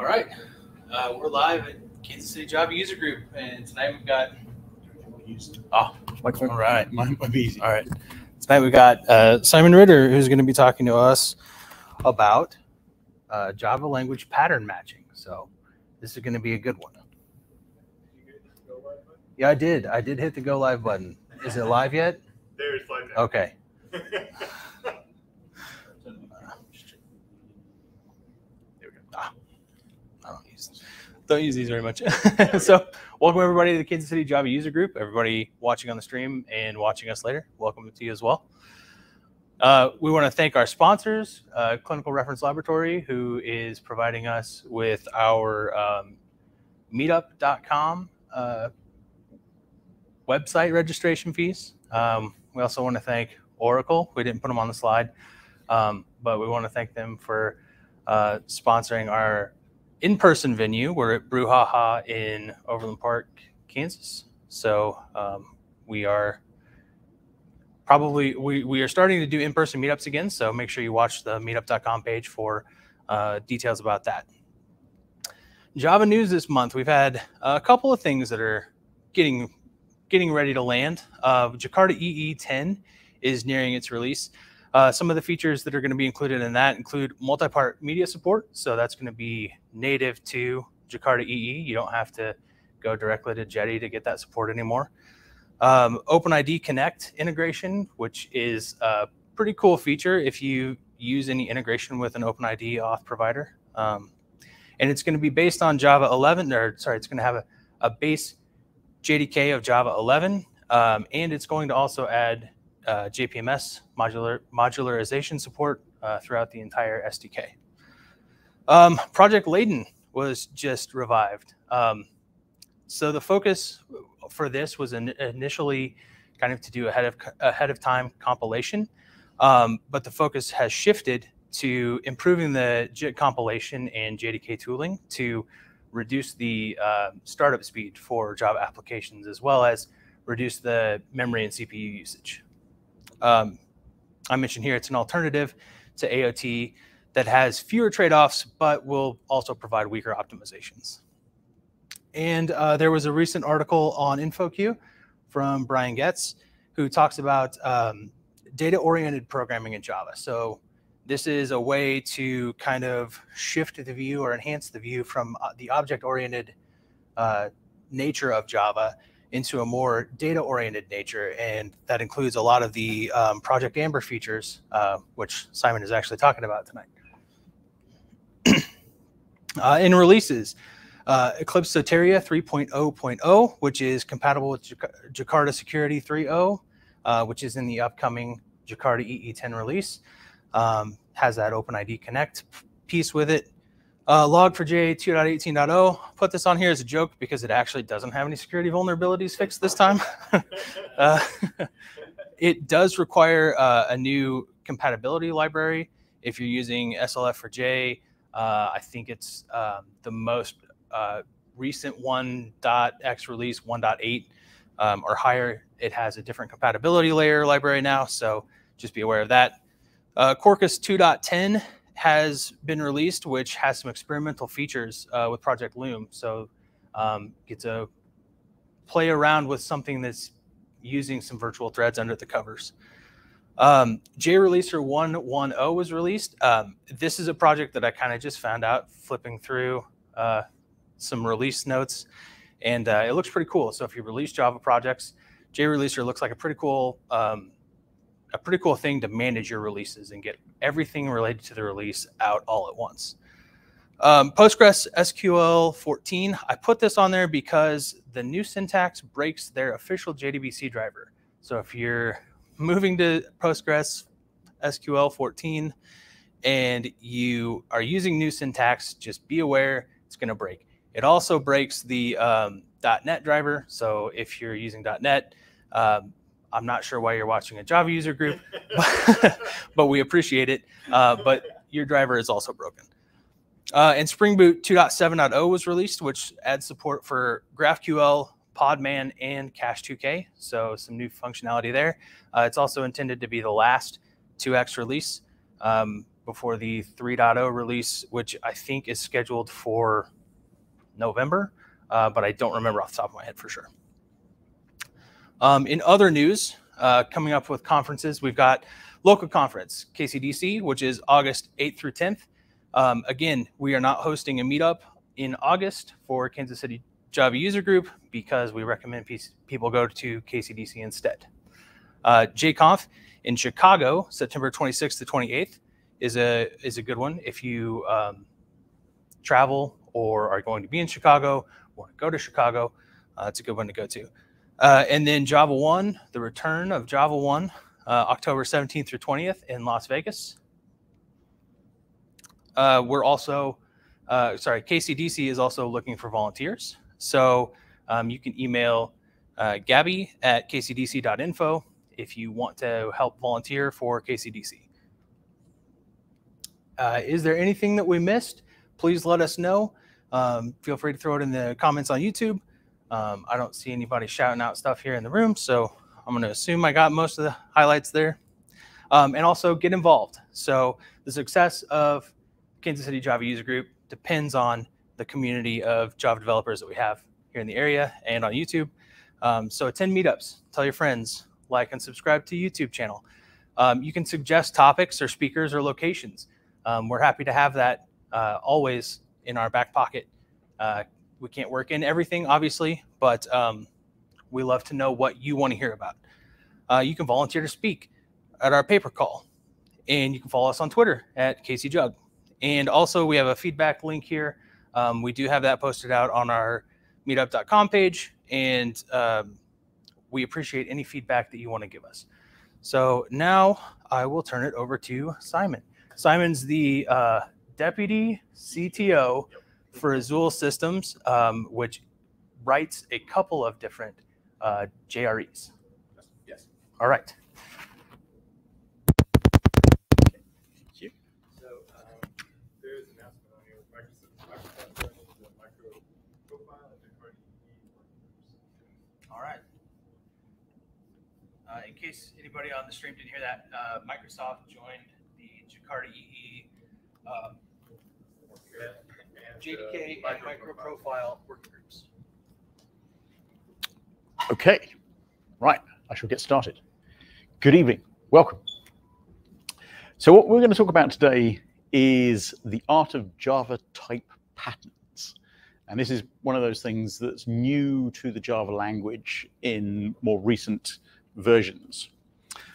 All right, uh, we're live at Kansas City Java User Group, and tonight we've got. Oh, microphone. all right, Mine might be easy. all right. Tonight we've got uh, Simon Ritter, who's going to be talking to us about uh, Java language pattern matching. So this is going to be a good one. Yeah, I did. I did hit the go live button. Is it live yet? There's five now. Okay. There we go. Ah, I don't use don't use these very much. so, welcome everybody to the Kansas City Java User Group. Everybody watching on the stream and watching us later, welcome to you as well. Uh, we want to thank our sponsors, uh, Clinical Reference Laboratory, who is providing us with our um, Meetup.com uh, website registration fees. Um, we also want to thank Oracle. We didn't put them on the slide, um, but we want to thank them for uh, sponsoring our in-person venue. We're at Brouhaha in Overland Park, Kansas. So um, we are probably we, we are starting to do in-person meetups again. So make sure you watch the meetup.com page for uh, details about that. Java news this month. We've had a couple of things that are getting getting ready to land. Uh, Jakarta EE10 is nearing its release. Uh, some of the features that are going to be included in that include multi-part media support. So that's going to be native to Jakarta EE. You don't have to go directly to Jetty to get that support anymore. Um, OpenID Connect integration, which is a pretty cool feature if you use any integration with an OpenID auth provider. Um, and it's going to be based on Java 11, or sorry, it's going to have a, a base JDK of Java 11, um, and it's going to also add uh, JPMS modular modularization support uh, throughout the entire SDK. Um, Project Leyden was just revived. Um, so the focus for this was in, initially kind of to do ahead of ahead of time compilation, um, but the focus has shifted to improving the JIT compilation and JDK tooling to reduce the uh, startup speed for Java applications, as well as reduce the memory and CPU usage. Um, I mentioned here it's an alternative to AOT that has fewer trade-offs, but will also provide weaker optimizations. And uh, there was a recent article on InfoQ from Brian Goetz, who talks about um, data-oriented programming in Java. So this is a way to kind of shift the view or enhance the view from uh, the object-oriented uh, nature of Java into a more data-oriented nature, and that includes a lot of the um, Project Amber features, uh, which Simon is actually talking about tonight. uh, in releases, uh, Eclipse Soteria 3.0.0, which is compatible with Jakarta Security 3.0, uh, which is in the upcoming Jakarta EE10 release, um, has that OpenID Connect piece with it. Uh, Log4j 2.18.0. Put this on here as a joke because it actually doesn't have any security vulnerabilities fixed this time. uh, it does require uh, a new compatibility library. If you're using SLF4j, uh, I think it's um, the most uh, recent 1.x release, 1.8 um, or higher. It has a different compatibility layer library now, so just be aware of that. Uh, Quarkus 2.10 has been released, which has some experimental features uh, with Project Loom. So um, get to play around with something that's using some virtual threads under the covers. Um, JReleaser 1.1.0 was released. Um, this is a project that I kind of just found out flipping through uh, some release notes, and uh, it looks pretty cool. So if you release Java projects, JReleaser looks like a pretty cool um, a pretty cool thing to manage your releases and get everything related to the release out all at once. Um, Postgres SQL 14, I put this on there because the new syntax breaks their official JDBC driver. So if you're moving to Postgres SQL 14 and you are using new syntax, just be aware it's going to break. It also breaks the um, .NET driver. So if you're using .NET, um, I'm not sure why you're watching a Java user group, but we appreciate it. Uh, but your driver is also broken. Uh, and Spring Boot 2.7.0 was released, which adds support for GraphQL, Podman, and Cache2k. So some new functionality there. Uh, it's also intended to be the last 2x release. Um, before the 3.0 release, which I think is scheduled for November, uh, but I don't remember off the top of my head for sure. Um, in other news, uh, coming up with conferences, we've got local conference, KCDC, which is August 8th through 10th. Um, again, we are not hosting a meetup in August for Kansas City Java user group because we recommend people go to KCDC instead. Uh, JConf in Chicago, September 26th to 28th, is a is a good one. If you um, travel or are going to be in Chicago, want to go to Chicago, uh, it's a good one to go to. Uh, and then Java One, the return of Java One, uh, October 17th through 20th in Las Vegas. Uh, we're also, uh, sorry, KCDC is also looking for volunteers. So um, you can email uh, Gabby at kcdc.info if you want to help volunteer for KCDC. Uh, is there anything that we missed? Please let us know. Um, feel free to throw it in the comments on YouTube. Um, I don't see anybody shouting out stuff here in the room, so I'm going to assume I got most of the highlights there. Um, and also get involved. So the success of Kansas City Java User Group depends on the community of Java developers that we have here in the area and on YouTube. Um, so attend meetups, tell your friends, like and subscribe to YouTube channel. Um, you can suggest topics or speakers or locations. Um, we're happy to have that uh, always in our back pocket. Uh, we can't work in everything, obviously, but um, we love to know what you want to hear about. Uh, you can volunteer to speak at our paper call, and you can follow us on Twitter at KCJug. And also, we have a feedback link here. Um, we do have that posted out on our meetup.com page, and um, we appreciate any feedback that you want to give us. So now I will turn it over to Simon. Simon's the uh, deputy CTO for Azul Systems, um, which writes a couple of different uh, JREs. Yes. All right. All right. Uh, in case anybody on the stream didn't hear that, uh, Microsoft joined the Jakarta EE um, JDK and microprofile working groups. Okay, right, I shall get started. Good evening, welcome. So what we're going to talk about today is the art of Java type patterns. And this is one of those things that's new to the Java language in more recent versions.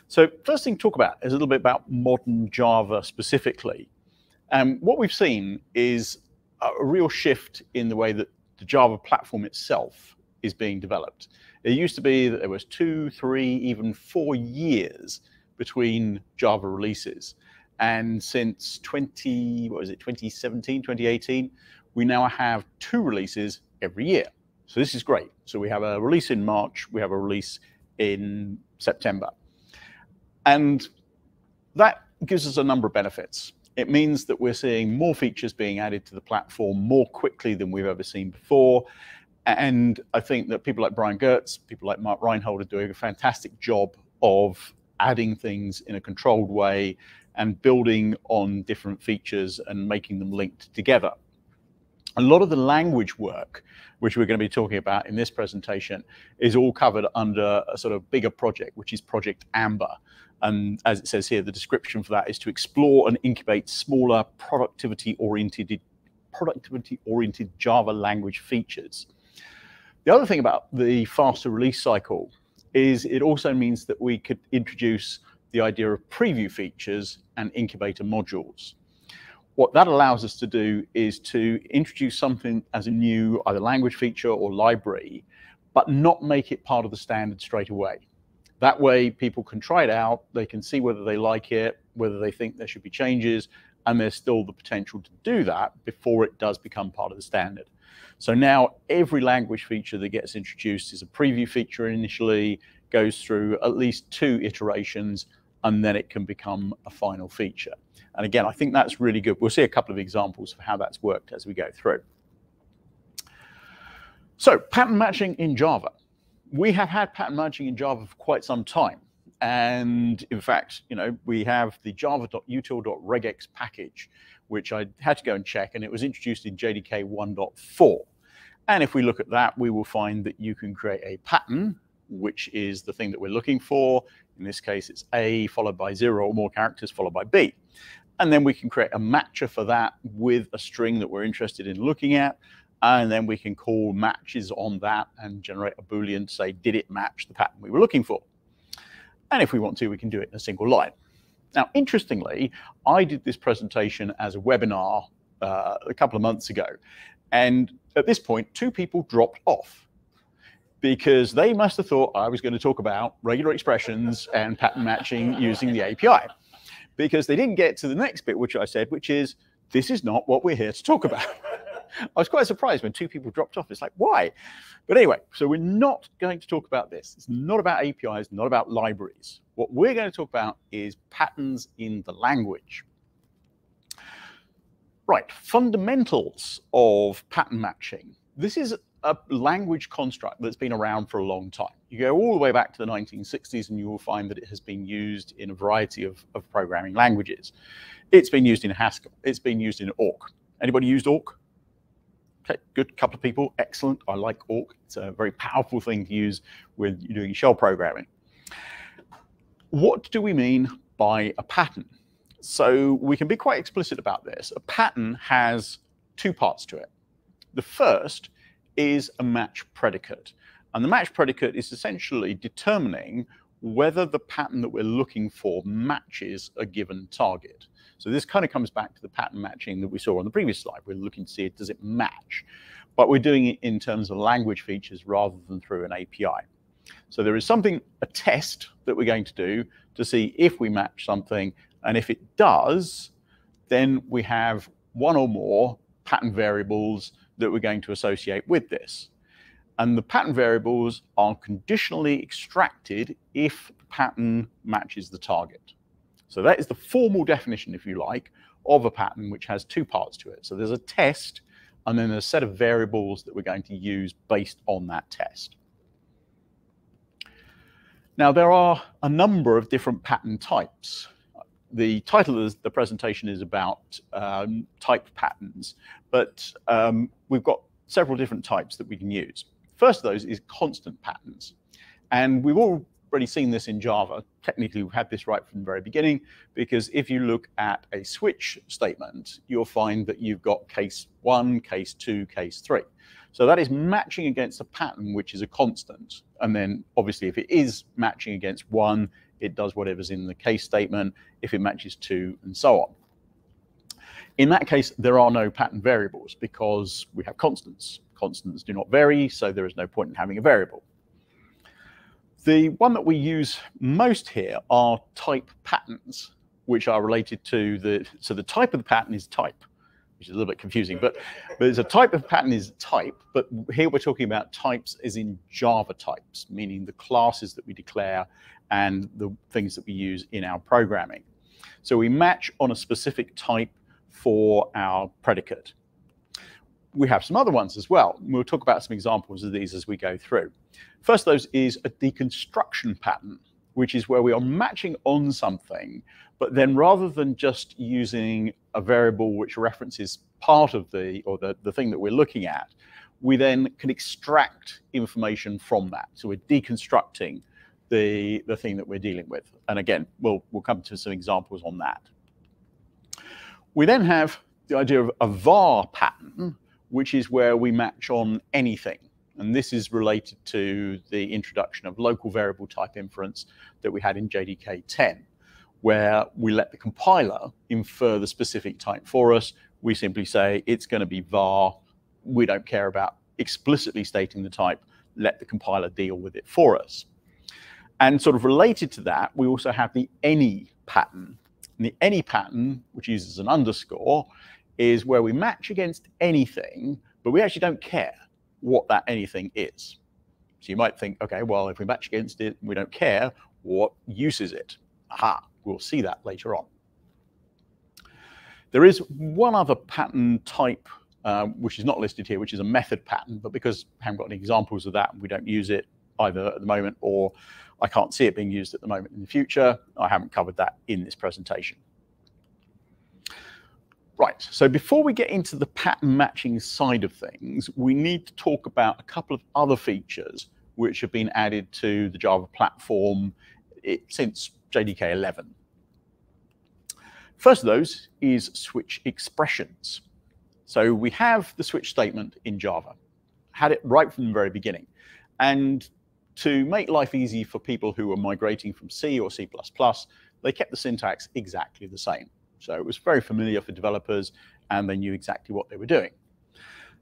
So first thing to talk about is a little bit about modern Java specifically. And what we've seen is a real shift in the way that the Java platform itself is being developed. It used to be that there was two, three, even four years between Java releases. And since 20, what was it, 2017, 2018, we now have two releases every year. So this is great. So we have a release in March, we have a release in September. And that gives us a number of benefits. It means that we're seeing more features being added to the platform more quickly than we've ever seen before. And I think that people like Brian Goetz, people like Mark Reinhold are doing a fantastic job of adding things in a controlled way and building on different features and making them linked together. A lot of the language work, which we're going to be talking about in this presentation, is all covered under a sort of bigger project, which is Project Amber. And as it says here, the description for that is to explore and incubate smaller productivity-oriented productivity-oriented Java language features. The other thing about the faster release cycle is it also means that we could introduce the idea of preview features and incubator modules. What that allows us to do is to introduce something as a new either language feature or library, but not make it part of the standard straight away. That way people can try it out, they can see whether they like it, whether they think there should be changes, and there's still the potential to do that before it does become part of the standard. So now every language feature that gets introduced is a preview feature initially, goes through at least two iterations, and then it can become a final feature. And again, I think that's really good. We'll see a couple of examples of how that's worked as we go through. So pattern matching in Java. We have had pattern matching in Java for quite some time. And in fact, you know, we have the java.util.regex package, which I had to go and check, and it was introduced in JDK 1.4. And if we look at that, we will find that you can create a pattern, which is the thing that we're looking for. In this case, it's A followed by zero or more characters followed by B. And then we can create a matcher for that with a string that we're interested in looking at. And then we can call matches on that and generate a Boolean to say, did it match the pattern we were looking for? And if we want to, we can do it in a single line. Now, interestingly, I did this presentation as a webinar uh, a couple of months ago. And at this point, two people dropped off because they must have thought I was going to talk about regular expressions and pattern matching using the API because they didn't get to the next bit, which I said, which is this is not what we're here to talk about. I was quite surprised when two people dropped off. It's like, why? But anyway, so we're not going to talk about this. It's not about APIs, not about libraries. What we're going to talk about is patterns in the language. Right, fundamentals of pattern matching. This is a language construct that's been around for a long time. You go all the way back to the 1960s and you will find that it has been used in a variety of, of programming languages. It's been used in Haskell. It's been used in Awk. Anybody used Awk? Okay, good couple of people. Excellent. I like Awk. It's a very powerful thing to use when you're doing shell programming. What do we mean by a pattern? So we can be quite explicit about this. A pattern has two parts to it. The first is a match predicate. And the match predicate is essentially determining whether the pattern that we're looking for matches a given target. So this kind of comes back to the pattern matching that we saw on the previous slide. We're looking to see it, does it match? But we're doing it in terms of language features rather than through an API. So there is something, a test that we're going to do to see if we match something. And if it does, then we have one or more pattern variables that we're going to associate with this. And the pattern variables are conditionally extracted if the pattern matches the target. So that is the formal definition, if you like, of a pattern which has two parts to it. So there's a test and then a set of variables that we're going to use based on that test. Now, there are a number of different pattern types. The title of the presentation is about um, type patterns, but um, we've got several different types that we can use. First of those is constant patterns. And we've already seen this in Java. Technically, we've had this right from the very beginning, because if you look at a switch statement, you'll find that you've got case one, case two, case three. So that is matching against a pattern which is a constant. And then obviously if it is matching against one, it does whatever's in the case statement. If it matches two, and so on. In that case, there are no pattern variables because we have constants. Constants do not vary, so there is no point in having a variable. The one that we use most here are type patterns, which are related to the, so the type of the pattern is type which is a little bit confusing, but, but there's a type of pattern is type, but here we're talking about types as in Java types, meaning the classes that we declare and the things that we use in our programming. So we match on a specific type for our predicate. We have some other ones as well. We'll talk about some examples of these as we go through. First of those is a deconstruction pattern, which is where we are matching on something but then rather than just using a variable which references part of the, or the, the thing that we're looking at, we then can extract information from that. So we're deconstructing the, the thing that we're dealing with. And again, we'll, we'll come to some examples on that. We then have the idea of a var pattern, which is where we match on anything. And this is related to the introduction of local variable type inference that we had in JDK 10 where we let the compiler infer the specific type for us. We simply say it's going to be var. We don't care about explicitly stating the type. Let the compiler deal with it for us. And sort of related to that, we also have the any pattern. And the any pattern, which uses an underscore, is where we match against anything, but we actually don't care what that anything is. So you might think, okay, well, if we match against it, we don't care, what use is it? Aha, We'll see that later on. There is one other pattern type um, which is not listed here, which is a method pattern, but because I haven't got any examples of that we don't use it, either at the moment or I can't see it being used at the moment in the future. I haven't covered that in this presentation. Right, so before we get into the pattern matching side of things, we need to talk about a couple of other features which have been added to the Java platform eh, since JDK 11. First of those is switch expressions. So we have the switch statement in Java, had it right from the very beginning. And to make life easy for people who are migrating from C or C++, they kept the syntax exactly the same. So it was very familiar for developers and they knew exactly what they were doing.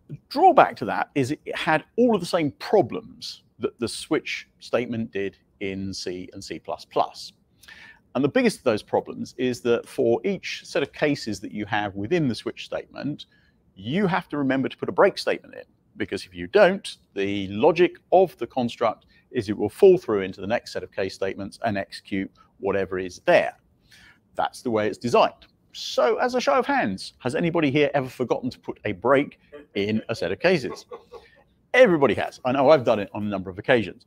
The drawback to that is it had all of the same problems that the switch statement did in C and C++. And the biggest of those problems is that for each set of cases that you have within the switch statement, you have to remember to put a break statement in. Because if you don't, the logic of the construct is it will fall through into the next set of case statements and execute whatever is there. That's the way it's designed. So as a show of hands, has anybody here ever forgotten to put a break in a set of cases? Everybody has. I know I've done it on a number of occasions.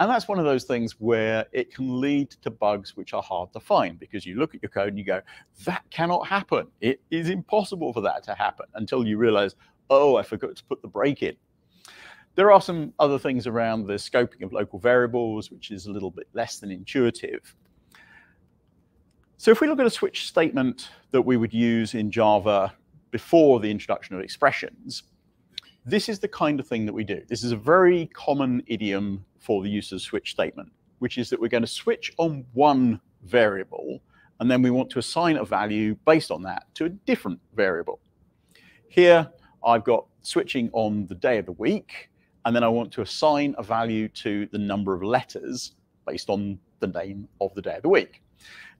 And that's one of those things where it can lead to bugs which are hard to find because you look at your code and you go, that cannot happen. It is impossible for that to happen until you realize, oh, I forgot to put the break in. There are some other things around the scoping of local variables, which is a little bit less than intuitive. So if we look at a switch statement that we would use in Java before the introduction of expressions, this is the kind of thing that we do. This is a very common idiom for the use of switch statement, which is that we're going to switch on one variable, and then we want to assign a value based on that to a different variable. Here, I've got switching on the day of the week, and then I want to assign a value to the number of letters based on the name of the day of the week.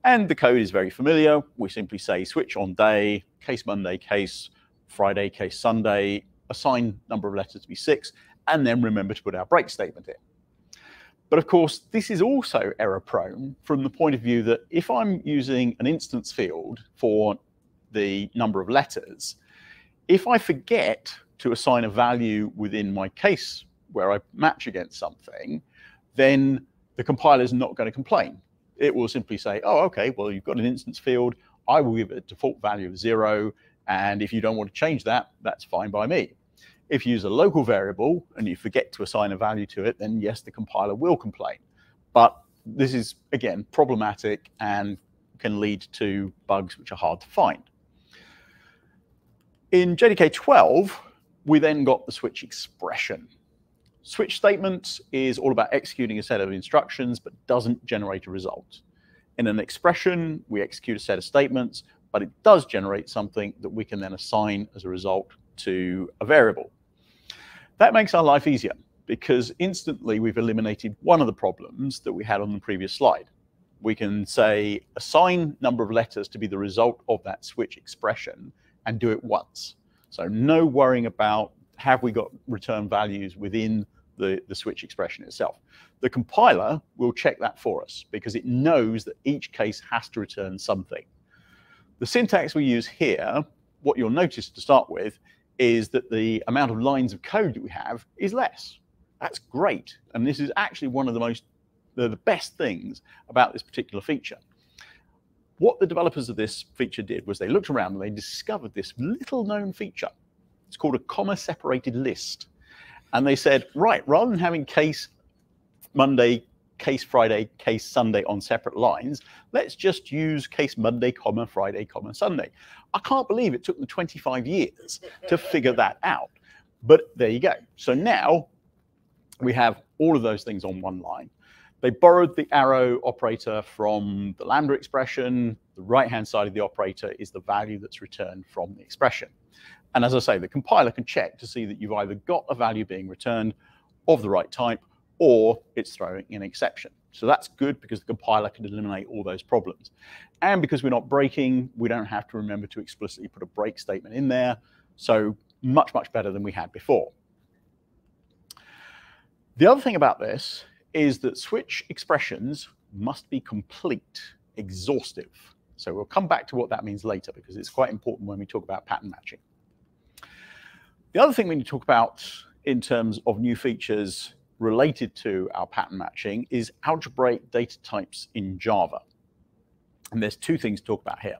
And the code is very familiar. We simply say switch on day, case Monday, case Friday, case Sunday, assign number of letters to be six, and then remember to put our break statement in. But of course, this is also error prone from the point of view that if I'm using an instance field for the number of letters, if I forget to assign a value within my case where I match against something, then the compiler is not going to complain. It will simply say, oh, okay, well, you've got an instance field. I will give it a default value of zero. And if you don't want to change that, that's fine by me. If you use a local variable and you forget to assign a value to it, then yes, the compiler will complain. But this is, again, problematic and can lead to bugs which are hard to find. In JDK 12, we then got the switch expression. Switch statement is all about executing a set of instructions, but doesn't generate a result. In an expression, we execute a set of statements, but it does generate something that we can then assign as a result to a variable. That makes our life easier because instantly we've eliminated one of the problems that we had on the previous slide. We can say assign number of letters to be the result of that switch expression and do it once. So no worrying about have we got return values within the, the switch expression itself. The compiler will check that for us because it knows that each case has to return something. The syntax we use here, what you'll notice to start with, is that the amount of lines of code that we have is less. That's great. And this is actually one of the most, the, the best things about this particular feature. What the developers of this feature did was they looked around and they discovered this little known feature. It's called a comma separated list. And they said, right, rather than having case Monday, case Friday, case Sunday on separate lines, let's just use case Monday, comma Friday, comma Sunday. I can't believe it took them 25 years to figure that out. But there you go. So now we have all of those things on one line. They borrowed the arrow operator from the Lambda expression. The right-hand side of the operator is the value that's returned from the expression. And as I say, the compiler can check to see that you've either got a value being returned of the right type or it's throwing an exception. So that's good because the compiler can eliminate all those problems. And because we're not breaking, we don't have to remember to explicitly put a break statement in there. So much, much better than we had before. The other thing about this is that switch expressions must be complete, exhaustive. So we'll come back to what that means later because it's quite important when we talk about pattern matching. The other thing we need to talk about in terms of new features related to our pattern matching is algebraic data types in Java. And there's two things to talk about here.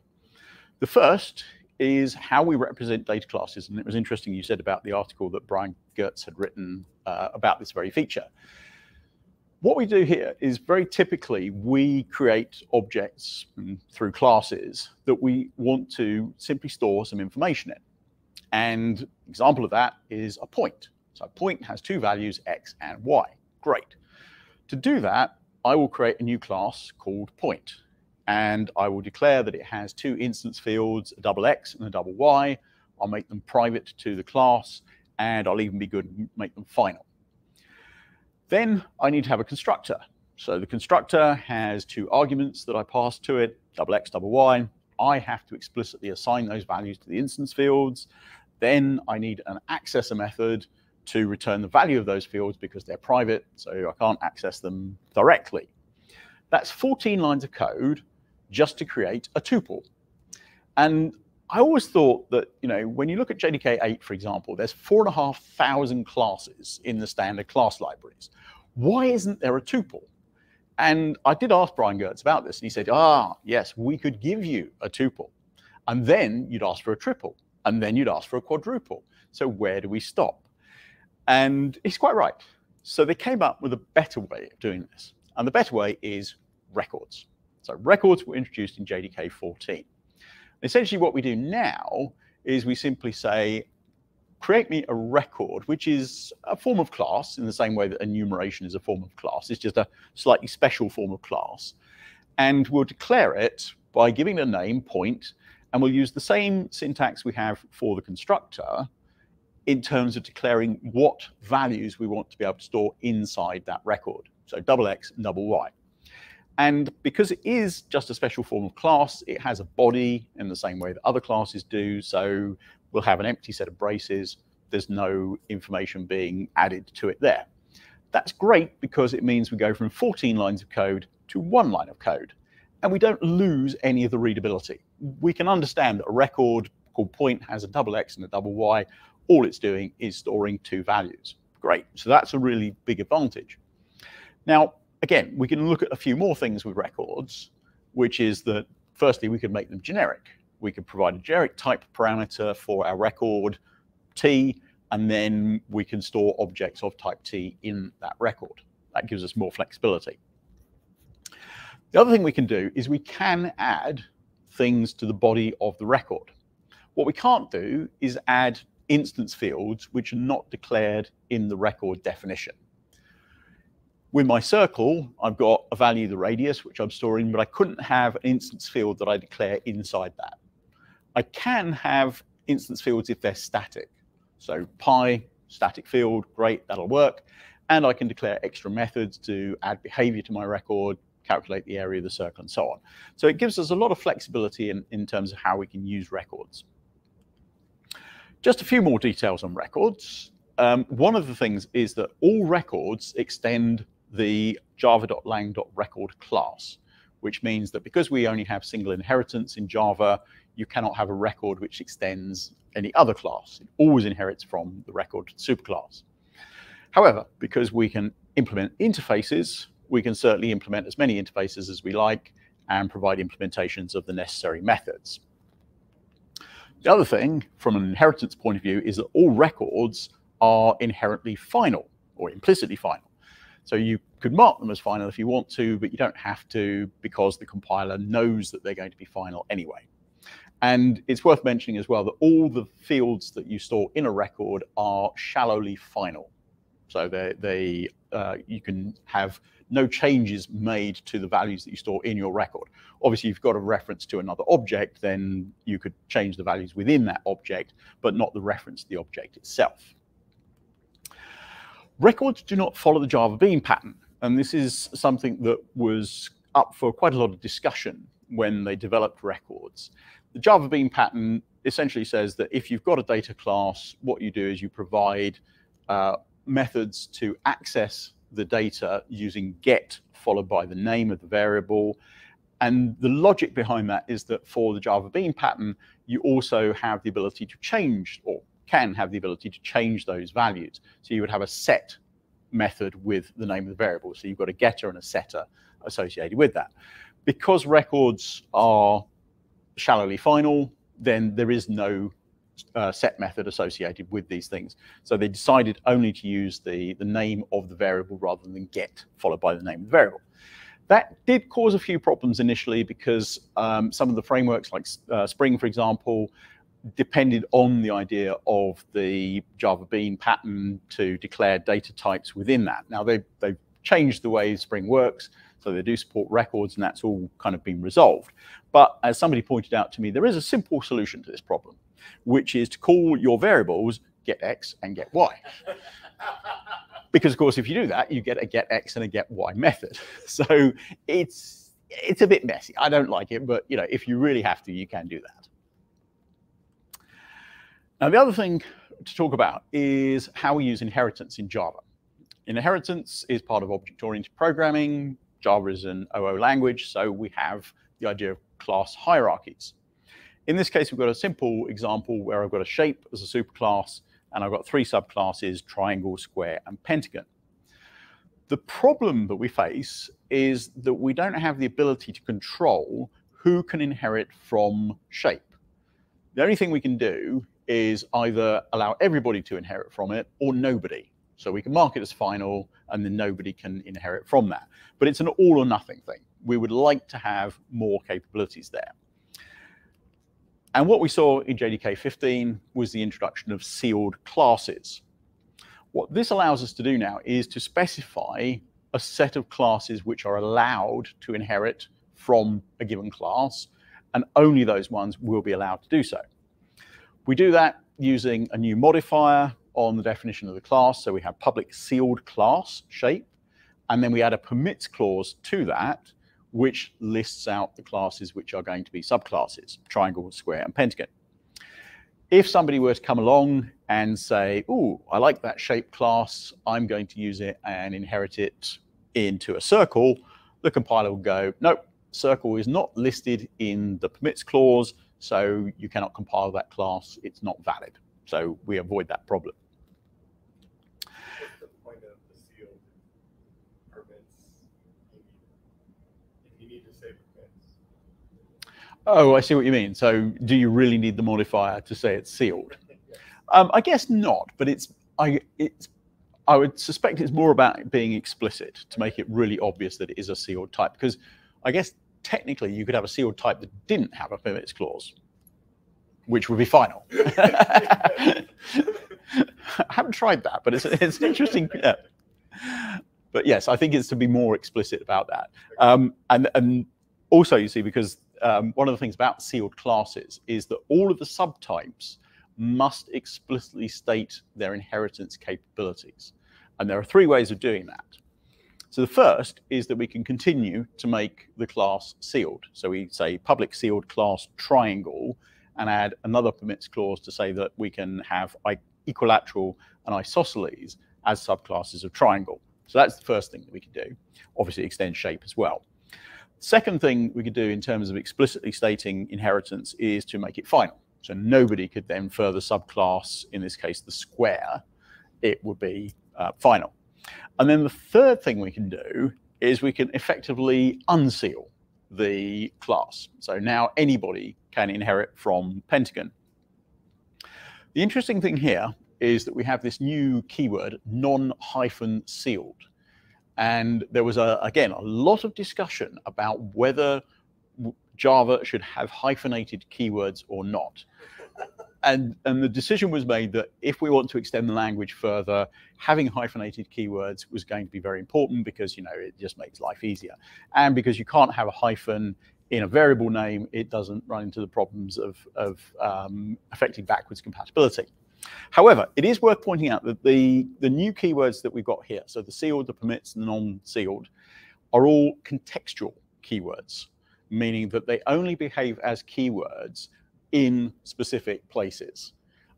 The first is how we represent data classes. And it was interesting you said about the article that Brian Goetz had written uh, about this very feature. What we do here is very typically we create objects mm, through classes that we want to simply store some information in. And example of that is a point. So a point has two values, x and y. Great. To do that, I will create a new class called point. And I will declare that it has two instance fields, a double x and a double y. I'll make them private to the class, and I'll even be good and make them final. Then I need to have a constructor. So the constructor has two arguments that I pass to it, double x, double y. I have to explicitly assign those values to the instance fields. Then I need an accessor method to return the value of those fields because they're private, so I can't access them directly. That's 14 lines of code just to create a tuple. And I always thought that, you know, when you look at JDK 8, for example, there's four and a half thousand classes in the standard class libraries. Why isn't there a tuple? And I did ask Brian Goetz about this, and he said, ah, yes, we could give you a tuple. And then you'd ask for a triple, and then you'd ask for a quadruple. So where do we stop? And he's quite right. So they came up with a better way of doing this. And the better way is records. So records were introduced in JDK 14. Essentially, what we do now is we simply say, create me a record, which is a form of class in the same way that enumeration is a form of class. It's just a slightly special form of class. And we'll declare it by giving it a name, point, and we'll use the same syntax we have for the constructor in terms of declaring what values we want to be able to store inside that record. So double X double Y. And because it is just a special form of class, it has a body in the same way that other classes do. So we'll have an empty set of braces. There's no information being added to it there. That's great because it means we go from 14 lines of code to one line of code. And we don't lose any of the readability. We can understand that a record called point has a double X and a double Y. All it's doing is storing two values. Great. So that's a really big advantage. Now, again, we can look at a few more things with records, which is that firstly, we could make them generic. We could provide a generic type parameter for our record T, and then we can store objects of type T in that record. That gives us more flexibility. The other thing we can do is we can add things to the body of the record. What we can't do is add instance fields which are not declared in the record definition. With my circle, I've got a value, the radius, which I'm storing, but I couldn't have an instance field that I declare inside that. I can have instance fields if they're static. So pi, static field, great, that'll work. And I can declare extra methods to add behavior to my record, calculate the area of the circle, and so on. So it gives us a lot of flexibility in, in terms of how we can use records. Just a few more details on records. Um, one of the things is that all records extend the java.lang.record class, which means that because we only have single inheritance in Java, you cannot have a record which extends any other class. It always inherits from the record superclass. However, because we can implement interfaces, we can certainly implement as many interfaces as we like and provide implementations of the necessary methods. The other thing, from an inheritance point of view, is that all records are inherently final or implicitly final. So you could mark them as final if you want to, but you don't have to because the compiler knows that they're going to be final anyway. And it's worth mentioning as well that all the fields that you store in a record are shallowly final. So they, they uh, you can have no changes made to the values that you store in your record. Obviously, you've got a reference to another object, then you could change the values within that object, but not the reference to the object itself. Records do not follow the Java Bean pattern. And this is something that was up for quite a lot of discussion when they developed records. The Java Bean pattern essentially says that if you've got a data class, what you do is you provide uh, methods to access the data using get followed by the name of the variable. And the logic behind that is that for the Java Bean pattern, you also have the ability to change or can have the ability to change those values. So you would have a set method with the name of the variable. So you've got a getter and a setter associated with that. Because records are shallowly final, then there is no uh, set method associated with these things. So they decided only to use the, the name of the variable rather than get followed by the name of the variable. That did cause a few problems initially because um, some of the frameworks like uh, Spring, for example, depended on the idea of the Java Bean pattern to declare data types within that. Now they, they've changed the way Spring works, so they do support records and that's all kind of been resolved. But as somebody pointed out to me, there is a simple solution to this problem, which is to call your variables get x and get y. because of course, if you do that, you get a get x and a get y method. So it's it's a bit messy. I don't like it, but you know, if you really have to, you can do that. Now, the other thing to talk about is how we use inheritance in Java. Inheritance is part of object-oriented programming. Java is an OO language, so we have the idea of class hierarchies. In this case, we've got a simple example where I've got a shape as a superclass, and I've got three subclasses, triangle, square, and pentagon. The problem that we face is that we don't have the ability to control who can inherit from shape. The only thing we can do is either allow everybody to inherit from it or nobody. So we can mark it as final and then nobody can inherit from that. But it's an all or nothing thing. We would like to have more capabilities there. And what we saw in JDK 15 was the introduction of sealed classes. What this allows us to do now is to specify a set of classes which are allowed to inherit from a given class, and only those ones will be allowed to do so. We do that using a new modifier on the definition of the class. So we have public sealed class shape, and then we add a permits clause to that, which lists out the classes which are going to be subclasses, triangle, square, and pentagon. If somebody were to come along and say, oh, I like that shape class, I'm going to use it and inherit it into a circle, the compiler will go, nope, circle is not listed in the permits clause, so you cannot compile that class, it's not valid. So we avoid that problem. Oh, I see what you mean. So do you really need the modifier to say it's sealed? Um, I guess not, but it's I it's I would suspect it's more about being explicit to make it really obvious that it is a sealed type. Because I guess technically you could have a sealed type that didn't have a permits clause, which would be final. I haven't tried that, but it's it's an interesting. Yeah. But yes, I think it's to be more explicit about that. Um, and and also you see because um, one of the things about sealed classes is that all of the subtypes must explicitly state their inheritance capabilities. And there are three ways of doing that. So the first is that we can continue to make the class sealed. So we say public sealed class triangle and add another permits clause to say that we can have equilateral and isosceles as subclasses of triangle. So that's the first thing that we can do. Obviously extend shape as well. Second thing we could do in terms of explicitly stating inheritance is to make it final. So nobody could then further subclass, in this case, the square, it would be uh, final. And then the third thing we can do is we can effectively unseal the class. So now anybody can inherit from Pentagon. The interesting thing here is that we have this new keyword, non-hyphen sealed. And there was, a, again, a lot of discussion about whether Java should have hyphenated keywords or not. And, and the decision was made that if we want to extend the language further, having hyphenated keywords was going to be very important because you know it just makes life easier. And because you can't have a hyphen in a variable name, it doesn't run into the problems of, of um, affecting backwards compatibility. However, it is worth pointing out that the, the new keywords that we've got here, so the sealed, the permits, and the non-sealed, are all contextual keywords, meaning that they only behave as keywords in specific places.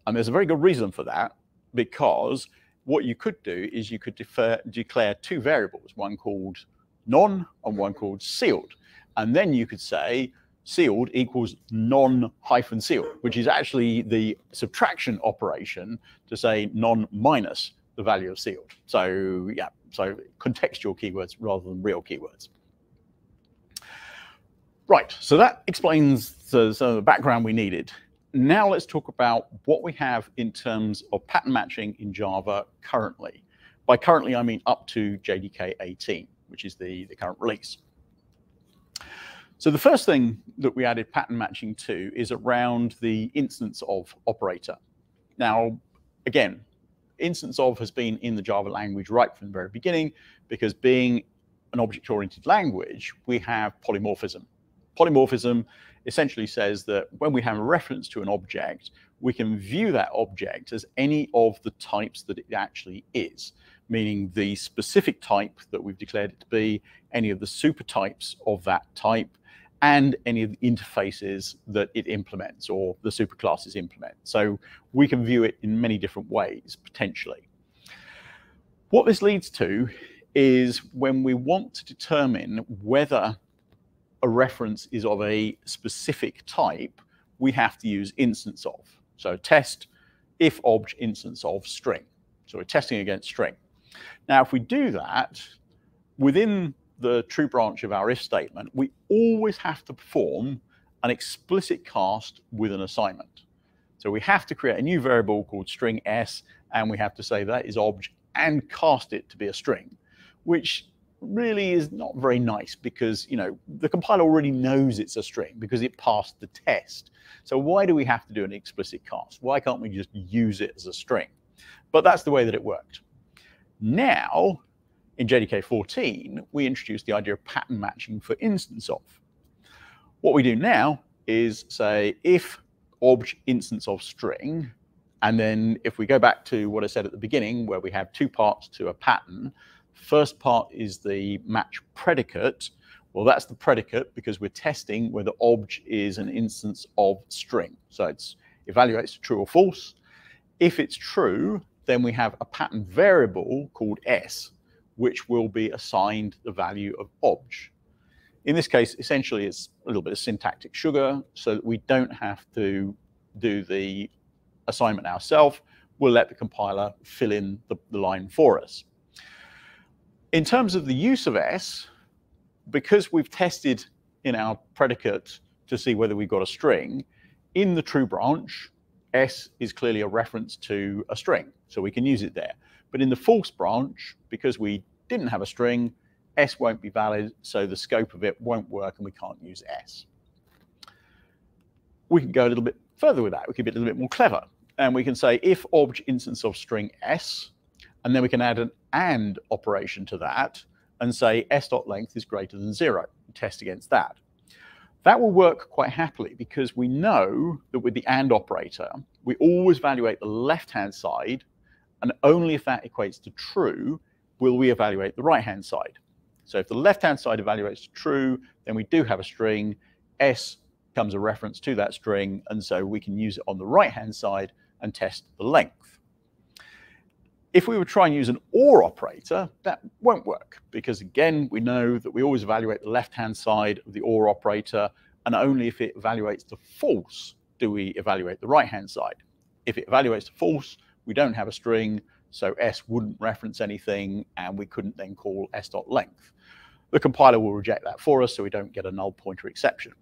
And there's a very good reason for that, because what you could do is you could defer, declare two variables, one called non and one called sealed. And then you could say, sealed equals non-hyphen sealed, which is actually the subtraction operation to say non minus the value of sealed. So yeah, so contextual keywords rather than real keywords. Right, so that explains the, so the background we needed. Now let's talk about what we have in terms of pattern matching in Java currently. By currently, I mean up to JDK 18, which is the, the current release. So the first thing that we added pattern matching to is around the instance of operator. Now, again, instance of has been in the Java language right from the very beginning because being an object-oriented language, we have polymorphism. Polymorphism essentially says that when we have a reference to an object, we can view that object as any of the types that it actually is, meaning the specific type that we've declared it to be, any of the supertypes of that type, and any of the interfaces that it implements or the superclasses implement. So we can view it in many different ways, potentially. What this leads to is when we want to determine whether a reference is of a specific type, we have to use instance of. So test if obj instance of string. So we're testing against string. Now, if we do that, within the true branch of our if statement, we always have to perform an explicit cast with an assignment. So we have to create a new variable called string s, and we have to say that is obj and cast it to be a string, which really is not very nice because you know the compiler already knows it's a string because it passed the test. So why do we have to do an explicit cast? Why can't we just use it as a string? But that's the way that it worked. Now in JDK 14, we introduced the idea of pattern matching for instance of. What we do now is say if obj instance of string, and then if we go back to what I said at the beginning, where we have two parts to a pattern, first part is the match predicate. Well, that's the predicate because we're testing whether obj is an instance of string. So it evaluates true or false. If it's true, then we have a pattern variable called s, which will be assigned the value of obj. In this case, essentially, it's a little bit of syntactic sugar so that we don't have to do the assignment ourselves. We'll let the compiler fill in the, the line for us. In terms of the use of S, because we've tested in our predicate to see whether we've got a string, in the true branch, S is clearly a reference to a string, so we can use it there. But in the false branch, because we didn't have a string, S won't be valid, so the scope of it won't work and we can't use S. We can go a little bit further with that. We can be a little bit more clever. And we can say if obj instance of string S, and then we can add an AND operation to that and say s.length is greater than zero, test against that. That will work quite happily because we know that with the AND operator, we always evaluate the left-hand side, and only if that equates to true will we evaluate the right-hand side. So if the left-hand side evaluates to true, then we do have a string. S comes a reference to that string, and so we can use it on the right-hand side and test the length. If we were trying to use an OR operator, that won't work because, again, we know that we always evaluate the left-hand side of the OR operator, and only if it evaluates to false do we evaluate the right-hand side. If it evaluates to false, we don't have a string, so s wouldn't reference anything, and we couldn't then call s.length. The compiler will reject that for us, so we don't get a null pointer exception.